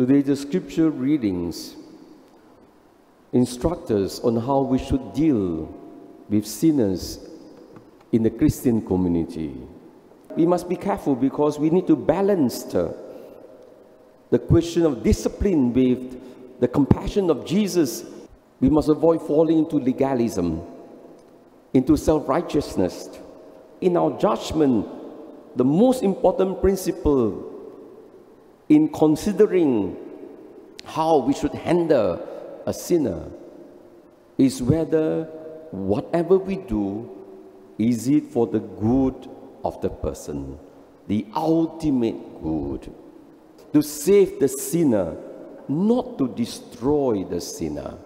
Today, the scripture readings instruct us on how we should deal with sinners in the Christian community. We must be careful because we need to balance the, the question of discipline with the compassion of Jesus. We must avoid falling into legalism, into self righteousness. In our judgment, the most important principle in considering how we should handle a sinner is whether whatever we do is it for the good of the person, the ultimate good, to save the sinner, not to destroy the sinner.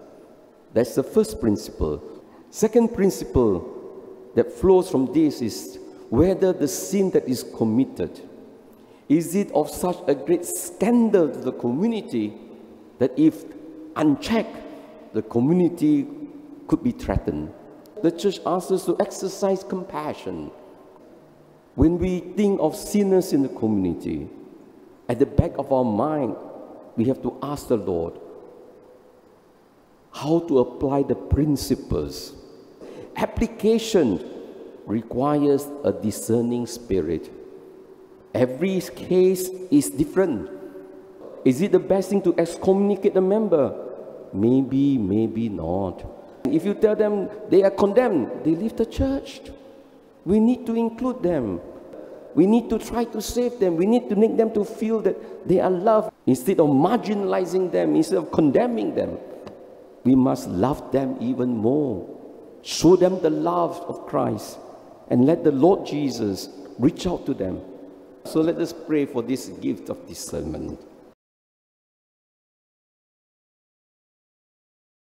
That's the first principle. Second principle that flows from this is whether the sin that is committed is it of such a great scandal to the community that if unchecked, the community could be threatened. The church asks us to exercise compassion. When we think of sinners in the community, at the back of our mind, we have to ask the Lord how to apply the principles. Application requires a discerning spirit. Every case is different. Is it the best thing to excommunicate a member? Maybe, maybe not. If you tell them they are condemned, they leave the church. We need to include them. We need to try to save them. We need to make them to feel that they are loved instead of marginalizing them, instead of condemning them. We must love them even more. Show them the love of Christ and let the Lord Jesus reach out to them. So let us pray for this gift of discernment.